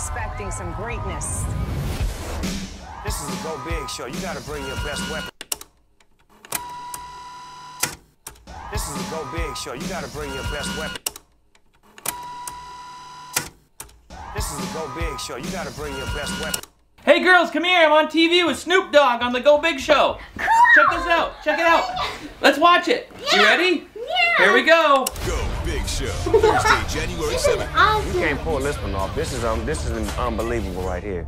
expecting some greatness. This is a go big show. You gotta bring your best weapon. This is a go big show. You gotta bring your best weapon. This is a go big show. You gotta bring your best weapon. Hey girls, come here. I'm on TV with Snoop Dogg on the Go Big Show. Cool. Check this out. Check it out. Let's watch it. You ready? Yeah. Here we go. Go Big Show, Thursday, January 7th. You can't pull this one off. This is um, this is unbelievable right here.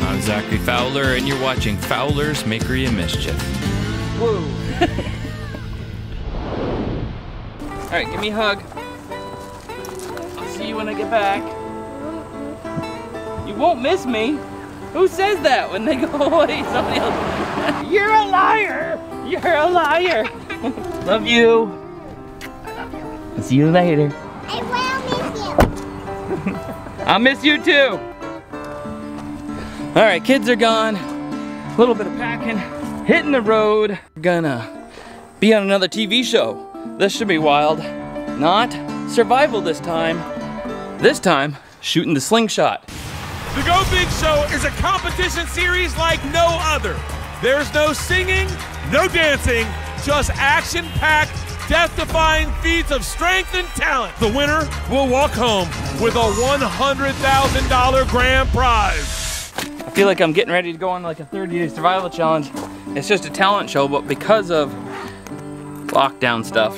I'm Zachary Fowler, and you're watching Fowler's Makery of Mischief. Whoa. All right, give me a hug. You when I get back. You won't miss me. Who says that when they go away? Somebody else. You're a liar. You're a liar. Love you. I'll see you later. I will miss you. I'll miss you too. All right, kids are gone. A little bit of packing, hitting the road. Gonna be on another TV show. This should be wild. Not survival this time. This time, shooting the slingshot. The Go Big Show is a competition series like no other. There's no singing, no dancing, just action packed, death defying feats of strength and talent. The winner will walk home with a $100,000 grand prize. I feel like I'm getting ready to go on like a 30 day survival challenge. It's just a talent show, but because of lockdown stuff,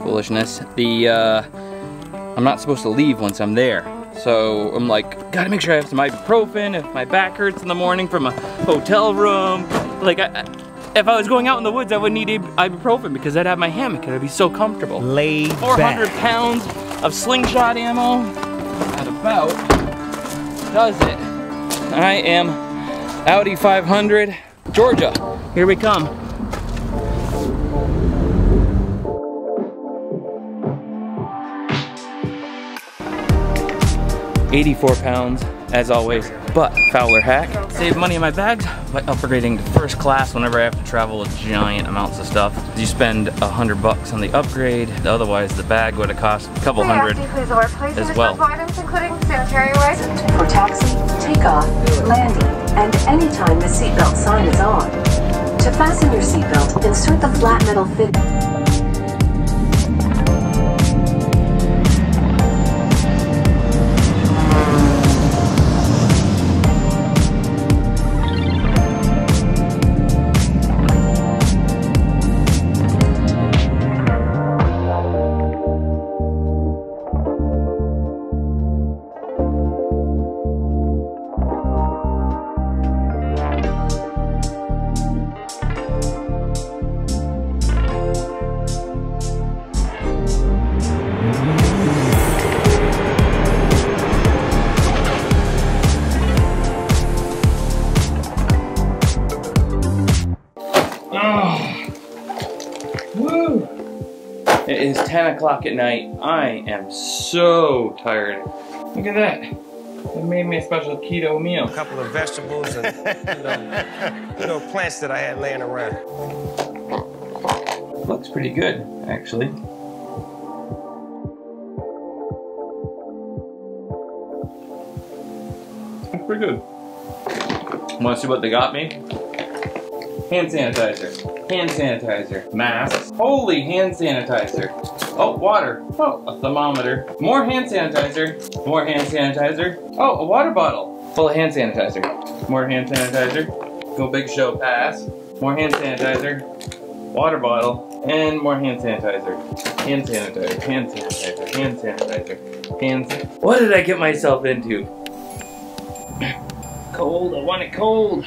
foolishness, the uh, I'm not supposed to leave once I'm there. So I'm like, gotta make sure I have some ibuprofen if my back hurts in the morning from a hotel room. Like, I, if I was going out in the woods, I wouldn't need ibuprofen because I'd have my hammock and I'd be so comfortable. Laid 400 back. pounds of slingshot ammo. That about does it. I am Audi 500, Georgia. Here we come. Eighty-four pounds, as always, but Fowler hack. Save money in my bags by upgrading to first class whenever I have to travel with giant amounts of stuff. You spend a hundred bucks on the upgrade, otherwise the bag would have cost a couple hundred as well. items, including sanitary wipes. For taxi, takeoff, landing, and anytime the seatbelt sign is on. To fasten your seatbelt, insert the flat metal fit. 10 o'clock at night. I am so tired. Look at that. They made me a special keto meal. A couple of vegetables and you know, you know plants that I had laying around. Looks pretty good, actually. Looks pretty good. Want to see what they got me? Hand sanitizer. Hand sanitizer. Masks. Holy hand sanitizer. Oh, water. Oh, a thermometer. More hand sanitizer. More hand sanitizer. Oh, a water bottle. Full of hand sanitizer. More hand sanitizer. Go big show pass. More hand sanitizer. Water bottle. And more hand sanitizer. Hand sanitizer. Hand sanitizer. Hand sanitizer. Hand san- What did I get myself into? Cold. I want it cold.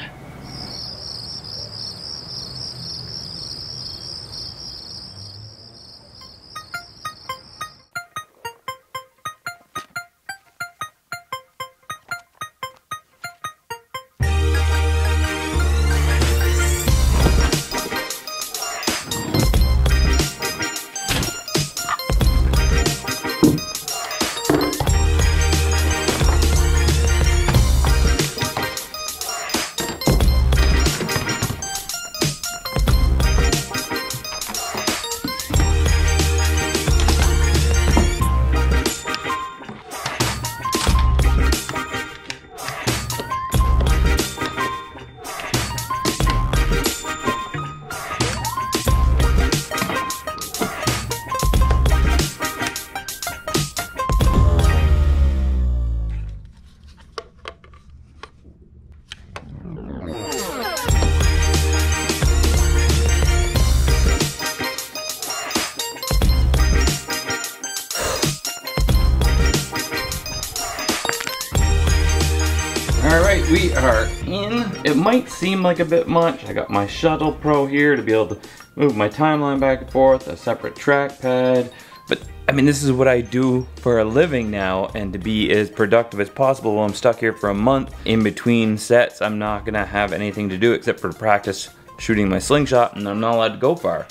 We are in. It might seem like a bit much. I got my Shuttle Pro here to be able to move my timeline back and forth, a separate trackpad. But I mean, this is what I do for a living now, and to be as productive as possible while I'm stuck here for a month in between sets, I'm not gonna have anything to do except for practice shooting my slingshot, and I'm not allowed to go far.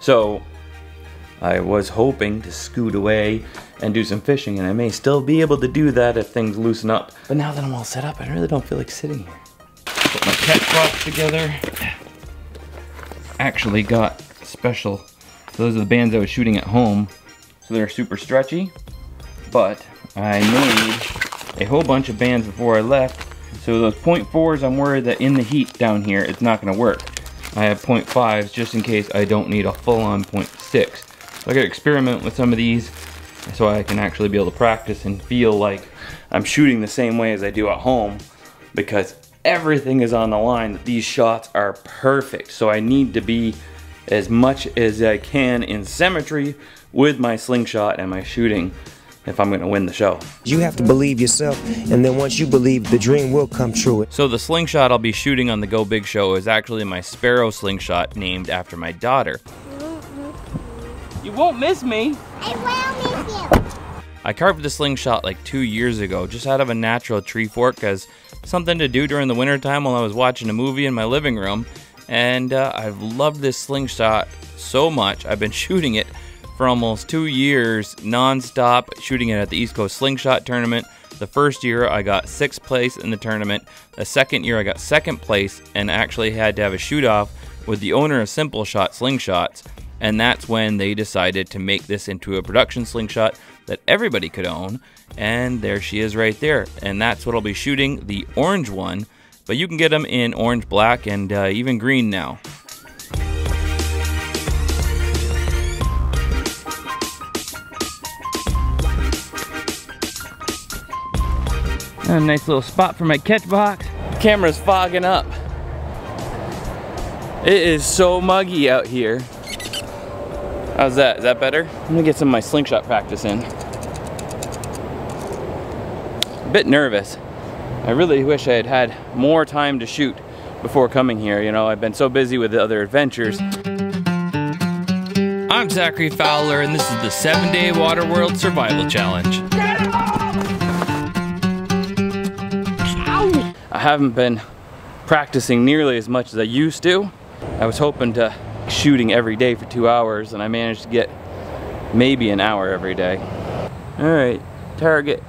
So I was hoping to scoot away and do some fishing, and I may still be able to do that if things loosen up. But now that I'm all set up, I really don't feel like sitting here. Put my catch box together. Actually got special. So those are the bands I was shooting at home. So they're super stretchy, but I made a whole bunch of bands before I left. So those 0.4s, I'm worried that in the heat down here, it's not gonna work. I have 0.5s just in case I don't need a full-on 0.6. So I gotta experiment with some of these so I can actually be able to practice and feel like I'm shooting the same way as I do at home because everything is on the line. These shots are perfect. So I need to be as much as I can in symmetry with my slingshot and my shooting if I'm gonna win the show. You have to believe yourself, and then once you believe, the dream will come true. So the slingshot I'll be shooting on the Go Big show is actually my Sparrow slingshot named after my daughter. You won't miss me. I will miss you. I carved the slingshot like two years ago, just out of a natural tree fork as something to do during the wintertime while I was watching a movie in my living room. And uh, I've loved this slingshot so much. I've been shooting it for almost two years non-stop, shooting it at the East Coast Slingshot Tournament. The first year I got sixth place in the tournament. The second year I got second place and actually had to have a shoot off with the owner of Simple Shot Slingshots. And that's when they decided to make this into a production slingshot that everybody could own. And there she is right there. And that's what I'll be shooting, the orange one. But you can get them in orange, black, and uh, even green now. A nice little spot for my catch box. Camera's fogging up. It is so muggy out here. How's that? Is that better? I'm gonna get some of my slingshot practice in. A bit nervous. I really wish I had had more time to shoot before coming here. You know, I've been so busy with the other adventures. I'm Zachary Fowler, and this is the 7 Day water world Survival Challenge. I haven't been practicing nearly as much as I used to. I was hoping to shooting every day for two hours and I managed to get maybe an hour every day. All right, target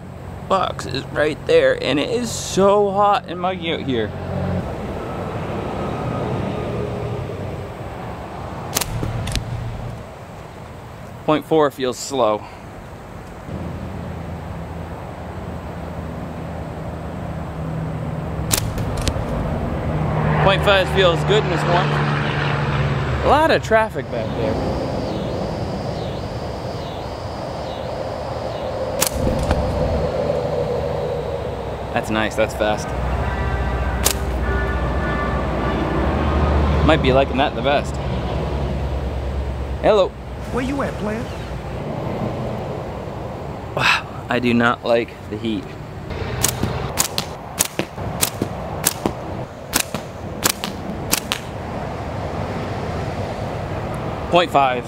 box is right there and it is so hot and muggy out here. Point four feels slow. Point five feels good in this one. A lot of traffic back there. That's nice, that's fast. Might be liking that the best. Hello. Where you at, player? Wow, I do not like the heat. Point five.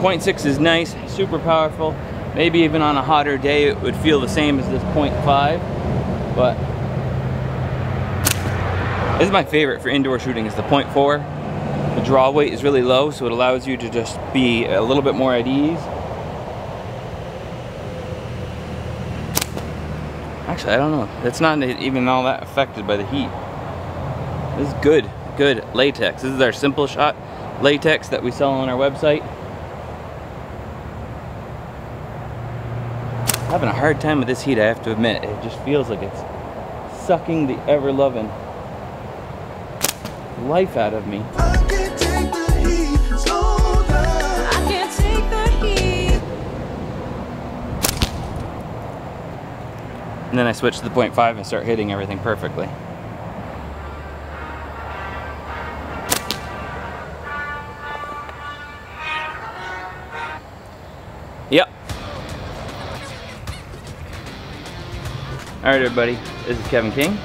Point six is nice, super powerful. Maybe even on a hotter day it would feel the same as this point 0.5, but this is my favorite for indoor shooting is the point 0.4. The draw weight is really low, so it allows you to just be a little bit more at ease. Actually, I don't know. It's not even all that affected by the heat. This is good, good latex. This is our simple shot latex that we sell on our website. Having a hard time with this heat, I have to admit. It just feels like it's sucking the ever-loving life out of me. And then I switch to the 0.5 and start hitting everything perfectly. Alright everybody, this is Kevin King.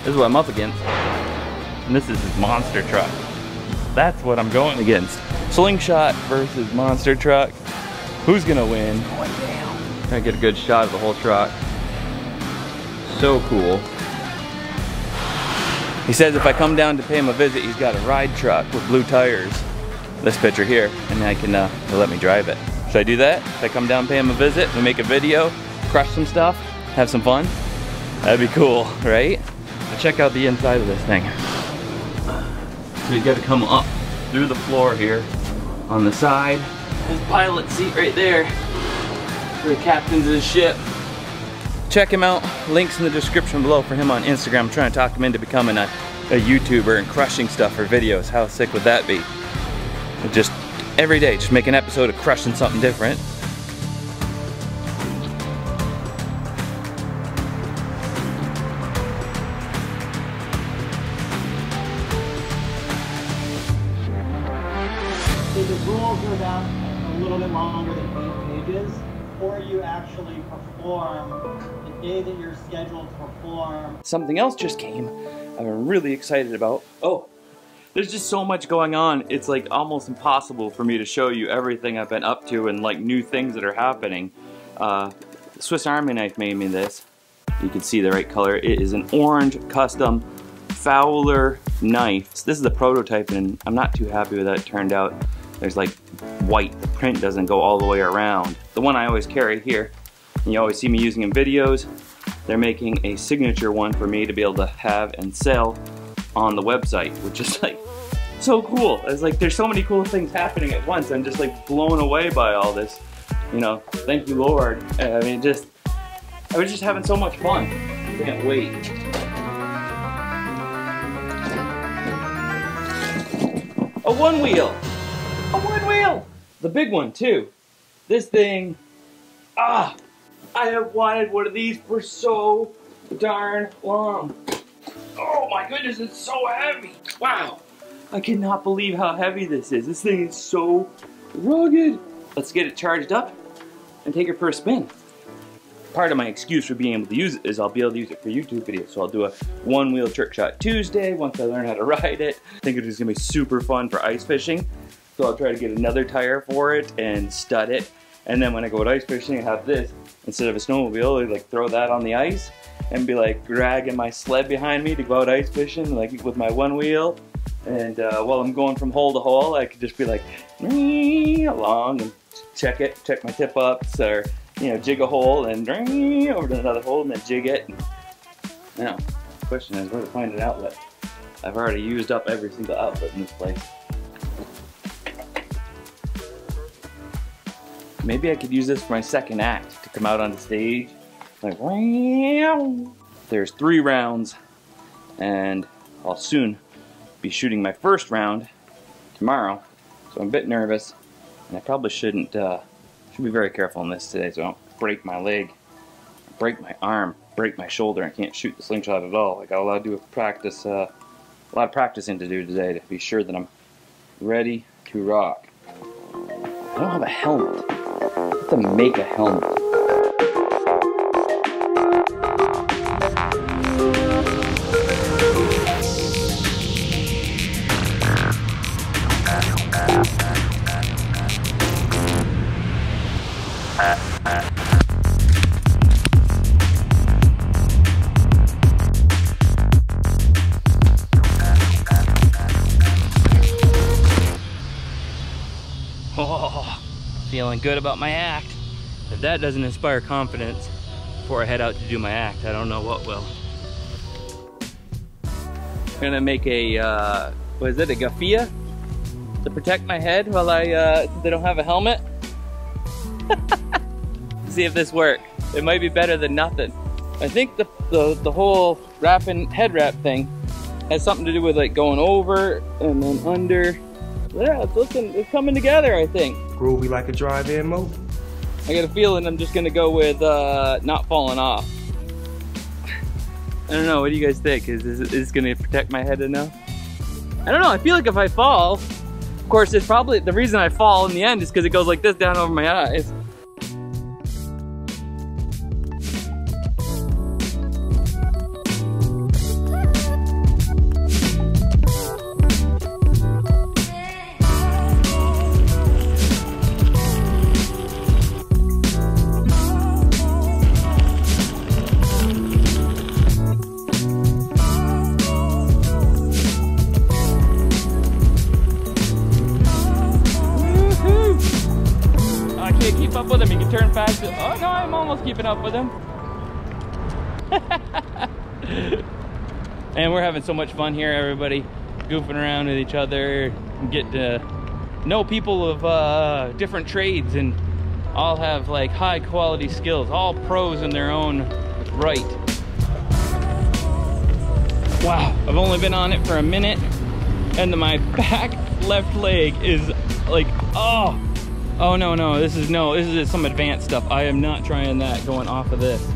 This is what I'm up against. And this is his monster truck. That's what I'm going against. Slingshot versus monster truck. Who's gonna win? Trying to get a good shot of the whole truck. So cool. He says if I come down to pay him a visit, he's got a ride truck with blue tires. This picture here, and I can, uh, he'll let me drive it. Should I do that? If I come down, pay him a visit, we make a video, crush some stuff, have some fun? That'd be cool, right? Check out the inside of this thing. So he's got to come up through the floor here on the side. His pilot seat right there for the captain's of the ship. Check him out. Links in the description below for him on Instagram. I'm trying to talk him into becoming a, a YouTuber and crushing stuff for videos. How sick would that be? Just every day, just make an episode of crushing something different. Something else just came I'm really excited about. Oh, there's just so much going on. It's like almost impossible for me to show you everything I've been up to and like new things that are happening. Uh, Swiss Army Knife made me this. You can see the right color. It is an orange custom Fowler knife. This is the prototype and I'm not too happy with how it turned out. There's like white, the print doesn't go all the way around. The one I always carry here, and you always see me using in videos, they're making a signature one for me to be able to have and sell on the website, which is like so cool. It's like there's so many cool things happening at once. I'm just like blown away by all this. You know, thank you Lord. I mean, just, I was just having so much fun. Can't wait. A one wheel. A one wheel. The big one too. This thing, ah, I have wanted one of these for so darn long. Oh my goodness, it's so heavy. Wow. I cannot believe how heavy this is. This thing is so rugged. Let's get it charged up and take it for a spin. Part of my excuse for being able to use it is I'll be able to use it for YouTube videos. So I'll do a one wheel trick shot Tuesday once I learn how to ride it. I think it is gonna be super fun for ice fishing. So I'll try to get another tire for it and stud it. And then when I go out ice fishing, I have this instead of a snowmobile, I like throw that on the ice and be like dragging my sled behind me to go out ice fishing, like with my one wheel. And uh, while I'm going from hole to hole, I could just be like along and check it, check my tip ups, or you know, jig a hole and over to another hole and then jig it. Now, the question is where to find an outlet. I've already used up every single outlet in this place. Maybe I could use this for my second act to come out on the stage. Like. There's three rounds, and I'll soon be shooting my first round tomorrow. So I'm a bit nervous, and I probably shouldn't, uh, should be very careful on this today so I don't break my leg, break my arm, break my shoulder, I can't shoot the slingshot at all. I got a lot to do practice, uh, a lot of practicing to do today to be sure that I'm ready to rock. I don't have a helmet. I have to make a helmet. Feeling good about my act. If that doesn't inspire confidence before I head out to do my act, I don't know what will. I'm gonna make a, uh, what is it, a gaffia? To protect my head while I, uh, since I don't have a helmet. See if this works. It might be better than nothing. I think the, the, the whole wrapping head wrap thing has something to do with like going over and then under. Yeah, it's looking, it's coming together, I think. Groovy like a drive-in movie. I got a feeling I'm just gonna go with uh, not falling off. I don't know, what do you guys think? Is, is, gonna protect my head enough? I don't know, I feel like if I fall, of course it's probably, the reason I fall in the end is because it goes like this down over my eyes. Can turn fast. Oh no, I'm almost keeping up with him. and we're having so much fun here, everybody. Goofing around with each other, get to know people of uh, different trades and all have like high quality skills, all pros in their own right. Wow, I've only been on it for a minute and my back left leg is like, oh, oh no, no, this is no, this is some advanced stuff. I am not trying that going off of this.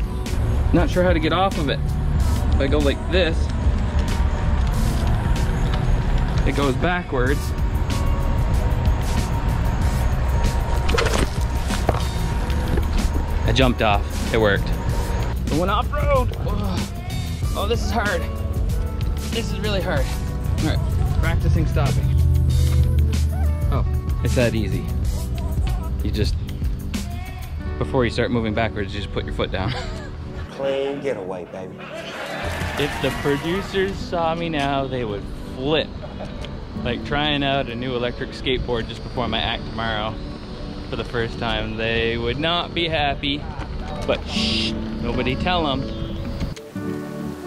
Not sure how to get off of it. If I go like this, it goes backwards. I jumped off, it worked. I went off-road. Oh, oh, this is hard. This is really hard. All right, practicing stopping. Oh, it's that easy. You just, before you start moving backwards, you just put your foot down. Clean getaway, baby. if the producers saw me now, they would flip. Like trying out a new electric skateboard just before my act tomorrow for the first time. They would not be happy, but shh, nobody tell them.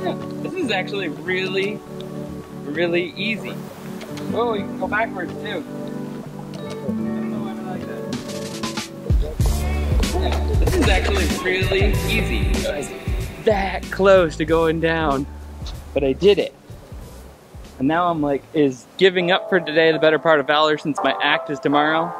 Yeah, this is actually really, really easy. Oh, you can go backwards too. Is actually really easy. I was that close to going down, but I did it. And now I'm like, is giving up for today the better part of valor since my act is tomorrow?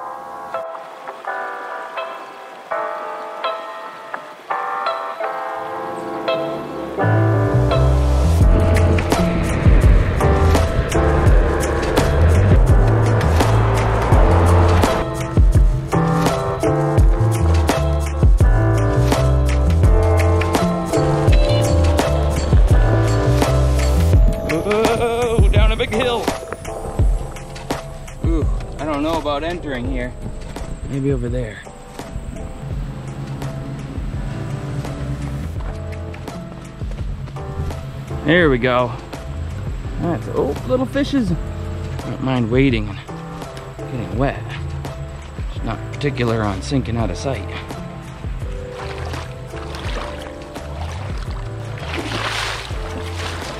Over there. There we go. That's, oh, little fishes. Don't mind waiting and getting wet. Just not particular on sinking out of sight.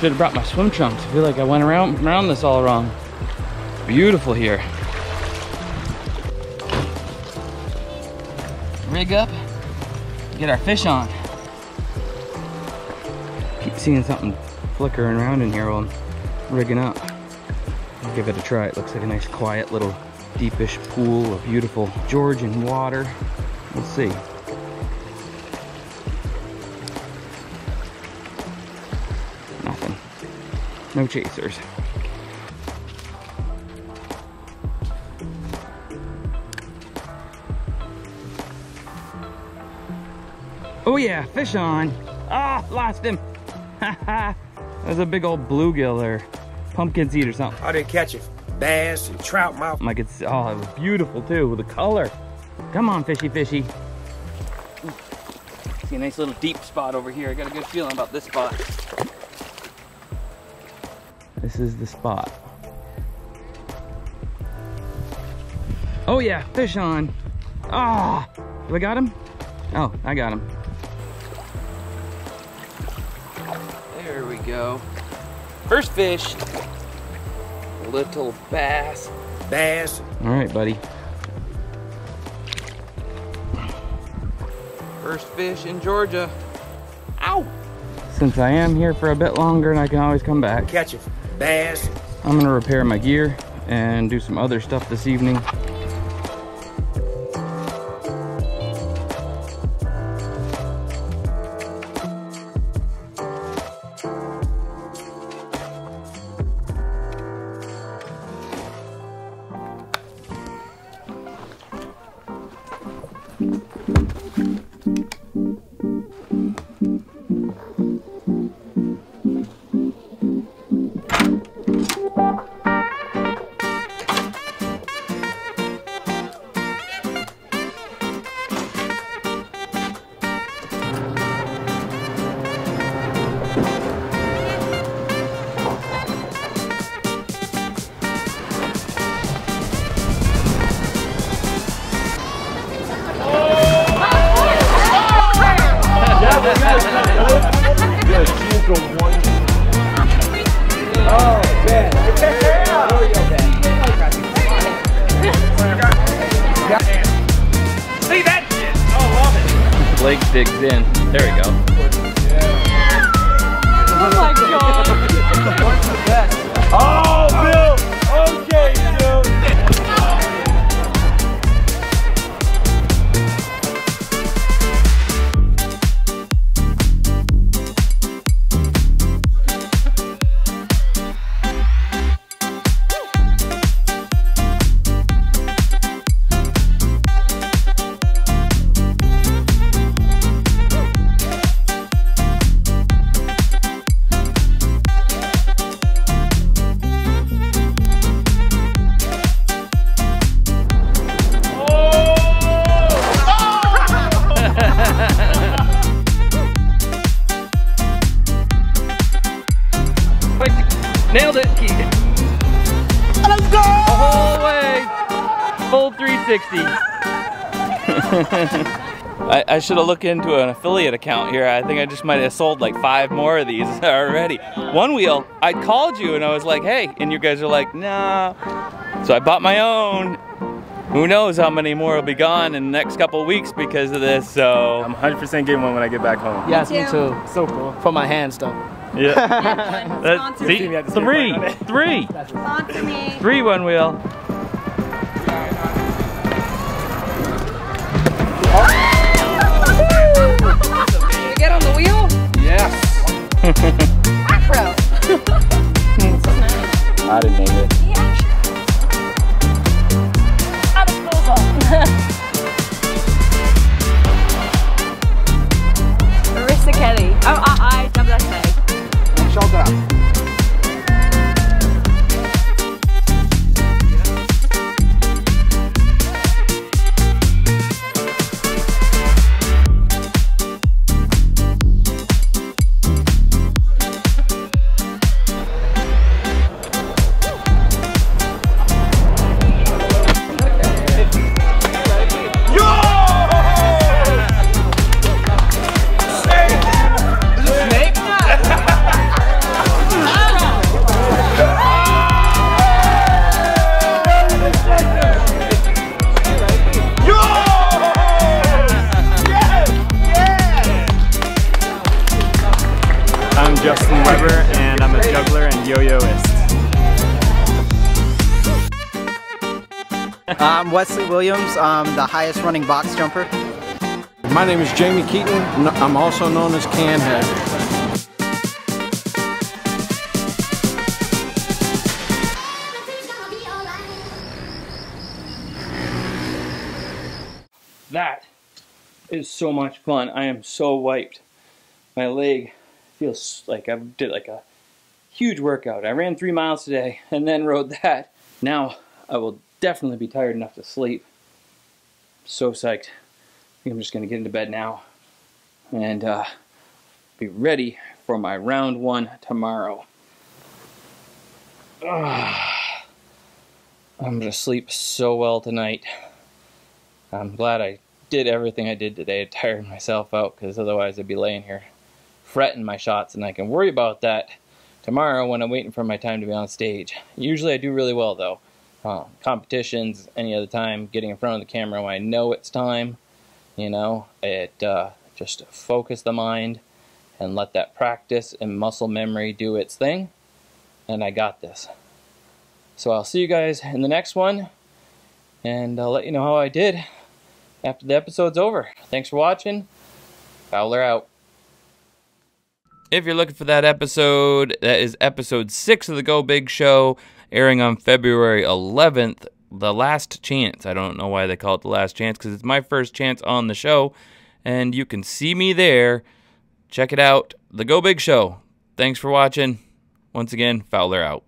Should have brought my swim trunks. I feel like I went around around this all wrong. Beautiful here. Rig up, get our fish on. Keep seeing something flickering around in here while I'm rigging up. I'll give it a try. It looks like a nice quiet little deepish pool of beautiful Georgian water. We'll see. Nothing. No chasers. Oh yeah, fish on. Ah, lost him. That was a big old bluegill or pumpkin seed or something. I didn't catch it. Bass and trout mouth. Like it's, oh, it was beautiful too with the color. Come on, fishy, fishy. See a nice little deep spot over here. I got a good feeling about this spot. This is the spot. Oh yeah, fish on. Ah, do I got him? Oh, I got him. Go. First fish. Little bass. Bass. All right, buddy. First fish in Georgia. Ow! Since I am here for a bit longer and I can always come back, Catch it. Bass. I'm gonna repair my gear and do some other stuff this evening. Should have looked into an affiliate account here. I think I just might have sold like five more of these already. One wheel, I called you and I was like, hey, and you guys are like, nah. So I bought my own. Who knows how many more will be gone in the next couple weeks because of this, so. I'm 100% getting one when I get back home. Yes, me too. So cool. For my hands though. Yeah. That- Sponsor see, me three, three, Sponsor me. three one wheel. Afro. I didn't name it. Orissa Kelly. Oh, I, I, double S-A. Shoulder up. Williams. I'm the highest running box jumper. My name is Jamie Keeton. I'm also known as Canhead. That is so much fun. I am so wiped. My leg feels like I did like a huge workout. I ran three miles today and then rode that. Now I will definitely be tired enough to sleep. So psyched. I think I'm just gonna get into bed now and uh, be ready for my round one tomorrow. Ah, I'm gonna sleep so well tonight. I'm glad I did everything I did today to tire myself out because otherwise I'd be laying here fretting my shots and I can worry about that tomorrow when I'm waiting for my time to be on stage. Usually I do really well though. Uh, competitions, any other time, getting in front of the camera when I know it's time, you know, it uh, just focus the mind and let that practice and muscle memory do its thing. And I got this. So I'll see you guys in the next one and I'll let you know how I did after the episode's over. Thanks for watching. Fowler out. If you're looking for that episode, that is episode six of the Go Big Show, airing on February 11th. The last chance. I don't know why they call it the last chance because it's my first chance on the show, and you can see me there. Check it out. The Go Big Show. Thanks for watching. Once again, Fowler out.